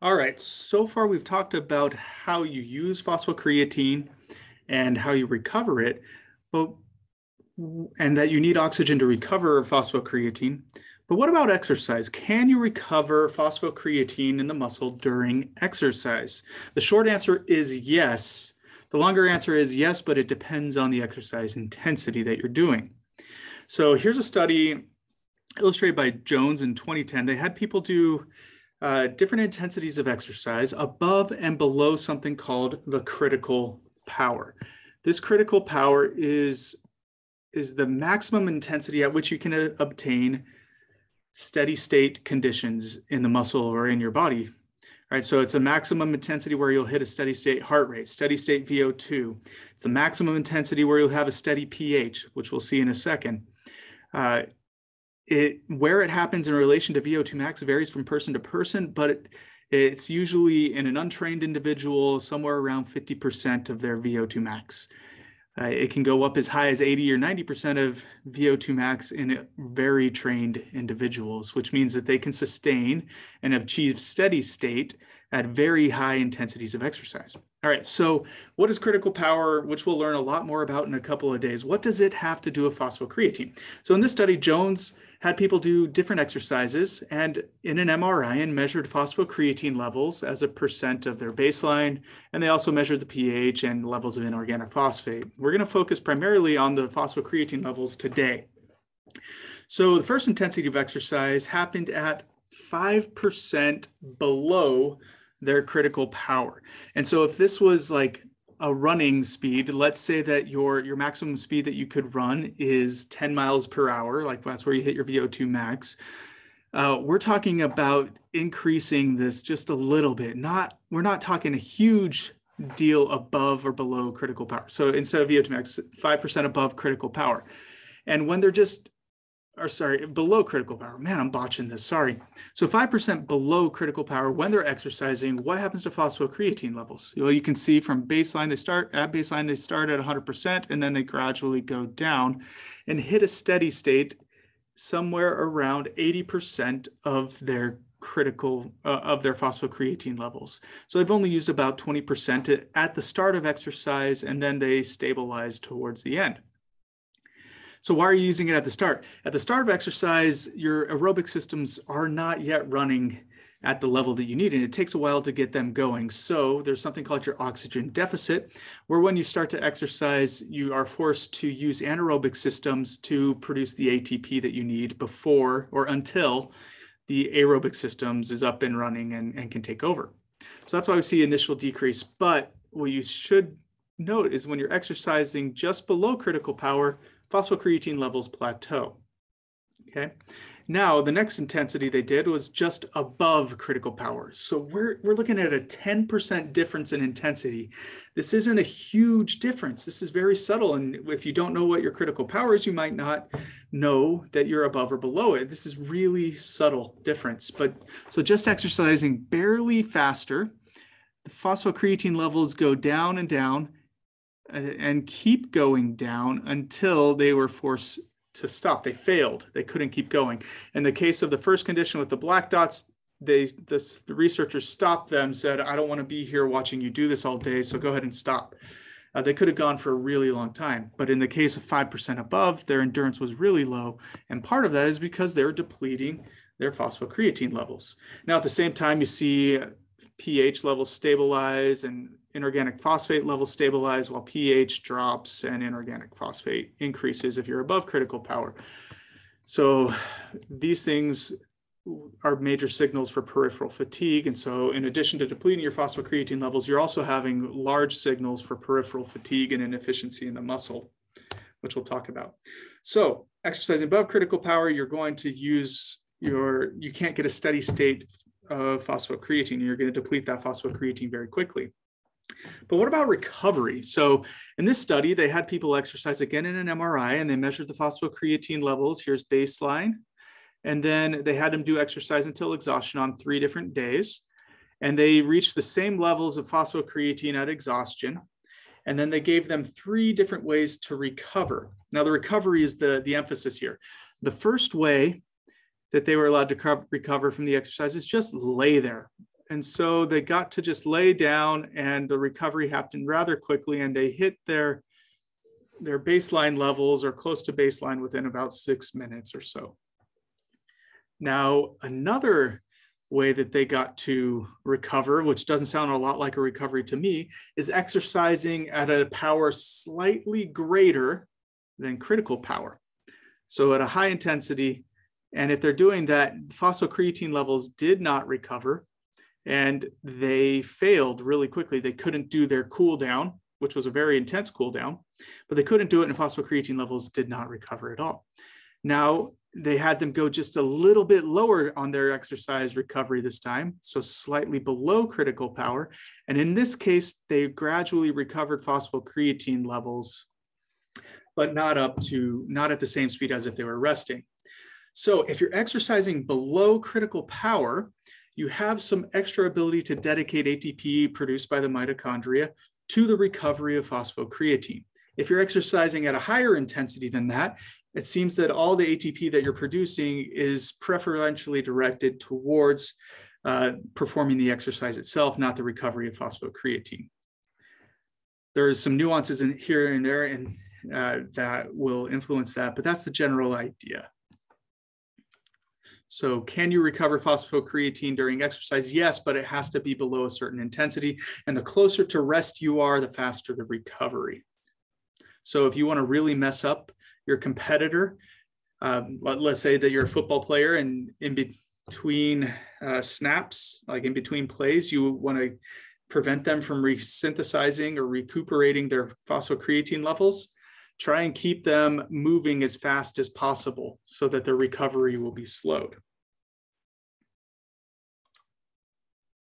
All right, so far we've talked about how you use phosphocreatine and how you recover it, but and that you need oxygen to recover phosphocreatine. But what about exercise? Can you recover phosphocreatine in the muscle during exercise? The short answer is yes. The longer answer is yes, but it depends on the exercise intensity that you're doing. So here's a study illustrated by Jones in 2010. They had people do uh, different intensities of exercise above and below something called the critical power. This critical power is, is the maximum intensity at which you can uh, obtain steady state conditions in the muscle or in your body. All right, so it's a maximum intensity where you'll hit a steady state heart rate, steady state VO2. It's the maximum intensity where you'll have a steady pH, which we'll see in a second. Uh, it where it happens in relation to VO2 max varies from person to person, but it, it's usually in an untrained individual somewhere around 50% of their VO2 max. Uh, it can go up as high as 80 or 90% of VO2 max in very trained individuals, which means that they can sustain and achieve steady state at very high intensities of exercise. All right, so what is critical power, which we'll learn a lot more about in a couple of days? What does it have to do with phosphocreatine? So in this study, Jones had people do different exercises and in an MRI and measured phosphocreatine levels as a percent of their baseline. And they also measured the pH and levels of inorganic phosphate. We're going to focus primarily on the phosphocreatine levels today. So the first intensity of exercise happened at 5% below their critical power. And so if this was like a running speed, let's say that your your maximum speed that you could run is 10 miles per hour, like that's where you hit your VO2 max. Uh, we're talking about increasing this just a little bit. Not we're not talking a huge deal above or below critical power. So instead of VO2 max, five percent above critical power. And when they're just or sorry, below critical power. Man, I'm botching this. Sorry. So 5% below critical power when they're exercising, what happens to phosphocreatine levels? Well, you can see from baseline, they start at baseline, they start at 100%, and then they gradually go down and hit a steady state somewhere around 80% of their critical uh, of their phosphocreatine levels. So they've only used about 20% at the start of exercise, and then they stabilize towards the end. So why are you using it at the start? At the start of exercise, your aerobic systems are not yet running at the level that you need, and it takes a while to get them going. So there's something called your oxygen deficit, where when you start to exercise, you are forced to use anaerobic systems to produce the ATP that you need before or until the aerobic systems is up and running and, and can take over. So that's why we see initial decrease. But what you should note is when you're exercising just below critical power, phosphocreatine levels plateau. Okay. Now, the next intensity they did was just above critical power. So we're, we're looking at a 10% difference in intensity. This isn't a huge difference. This is very subtle. And if you don't know what your critical power is, you might not know that you're above or below it. This is really subtle difference. But so just exercising barely faster, the phosphocreatine levels go down and down and keep going down until they were forced to stop. They failed. They couldn't keep going. In the case of the first condition with the black dots, they this, the researchers stopped them, said, "I don't want to be here watching you do this all day, so go ahead and stop." Uh, they could have gone for a really long time, but in the case of five percent above, their endurance was really low, and part of that is because they're depleting their phosphocreatine levels. Now, at the same time, you see pH levels stabilize and inorganic phosphate levels stabilize while pH drops and inorganic phosphate increases if you're above critical power. So these things are major signals for peripheral fatigue. And so in addition to depleting your phosphocreatine levels, you're also having large signals for peripheral fatigue and inefficiency in the muscle, which we'll talk about. So exercising above critical power, you're going to use your, you can't get a steady state of phosphocreatine. You're going to deplete that phosphocreatine very quickly. But what about recovery? So in this study, they had people exercise again in an MRI and they measured the phosphocreatine levels. Here's baseline. And then they had them do exercise until exhaustion on three different days. And they reached the same levels of phosphocreatine at exhaustion. And then they gave them three different ways to recover. Now, the recovery is the, the emphasis here. The first way that they were allowed to recover from the exercise is just lay there and so they got to just lay down and the recovery happened rather quickly and they hit their their baseline levels or close to baseline within about six minutes or so. Now, another way that they got to recover, which doesn't sound a lot like a recovery to me, is exercising at a power slightly greater than critical power. So at a high intensity, and if they're doing that, phosphocreatine levels did not recover and they failed really quickly. They couldn't do their cool down, which was a very intense cool down, but they couldn't do it and phosphocreatine levels did not recover at all. Now, they had them go just a little bit lower on their exercise recovery this time, so slightly below critical power. And in this case, they gradually recovered phosphocreatine levels, but not up to, not at the same speed as if they were resting. So if you're exercising below critical power, you have some extra ability to dedicate ATP produced by the mitochondria to the recovery of phosphocreatine. If you're exercising at a higher intensity than that, it seems that all the ATP that you're producing is preferentially directed towards uh, performing the exercise itself, not the recovery of phosphocreatine. There's some nuances in here and there and uh, that will influence that, but that's the general idea. So can you recover phosphocreatine during exercise? Yes, but it has to be below a certain intensity. And the closer to rest you are, the faster the recovery. So if you want to really mess up your competitor. Um, let, us say that you're a football player and in between uh, snaps, like in between plays, you want to prevent them from resynthesizing or recuperating their phosphocreatine levels. Try and keep them moving as fast as possible so that their recovery will be slowed.